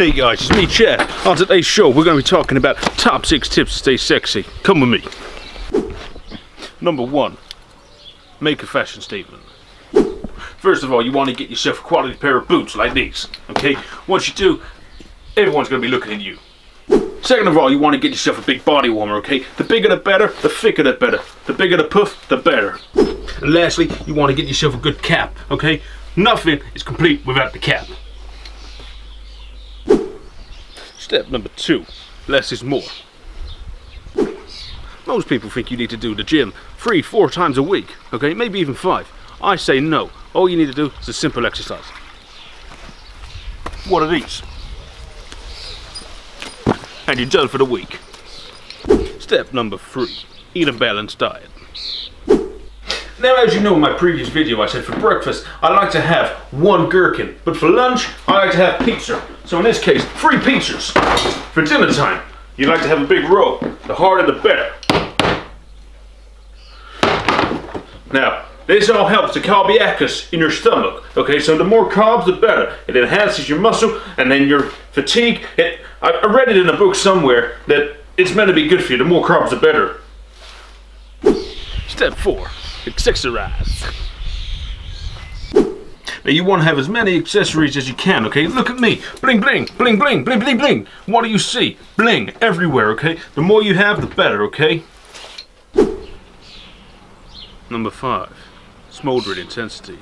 Hey guys, it's me, Chad. On today's show, we're going to be talking about top six tips to stay sexy. Come with me. Number one, make a fashion statement. First of all, you want to get yourself a quality pair of boots like these, okay? Once you do, everyone's going to be looking at you. Second of all, you want to get yourself a big body warmer, okay? The bigger the better, the thicker the better. The bigger the puff, the better. And lastly, you want to get yourself a good cap, okay? Nothing is complete without the cap. Step number two, less is more. Most people think you need to do the gym three, four times a week, okay? Maybe even five. I say no. All you need to do is a simple exercise. What are these? And you're done for the week. Step number three, eat a balanced diet. Now, as you know in my previous video, I said for breakfast, I like to have one gherkin, but for lunch, I like to have pizza. So in this case, three pizzas. For dinner time, you like to have a big roll. The harder, the better. Now, this all helps the cardiacus in your stomach. Okay, so the more carbs, the better. It enhances your muscle, and then your fatigue. It, I, I read it in a book somewhere that it's meant to be good for you. The more carbs, the better. Step four, accessorize. Now you want to have as many accessories as you can, okay? Look at me. Bling, bling, bling, bling, bling, bling, bling. What do you see? Bling everywhere, okay? The more you have, the better, okay? Number five, smoldering intensity.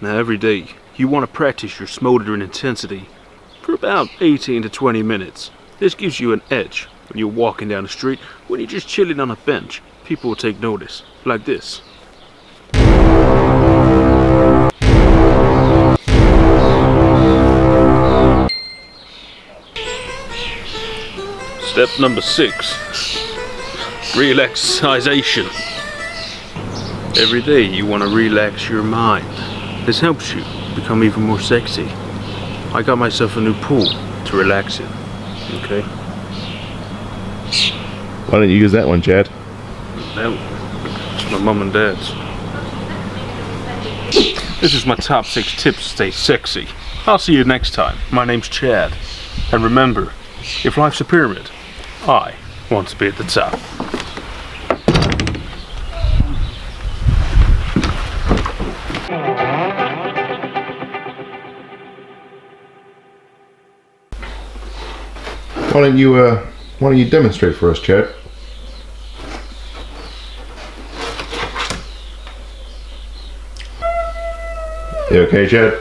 Now every day, you want to practice your smoldering intensity for about 18 to 20 minutes. This gives you an edge when you're walking down the street, when you're just chilling on a bench. People will take notice, like this. Step number six, relaxation. Every day you want to relax your mind. This helps you become even more sexy. I got myself a new pool to relax in. Okay? Why don't you use that one, Chad? That, it's my mom and dad's. This is my top six tips to stay sexy. I'll see you next time. My name's Chad. And remember, if life's a pyramid, I want to be at the top. Why don't you uh why don't you demonstrate for us, Chad? You okay, Chad?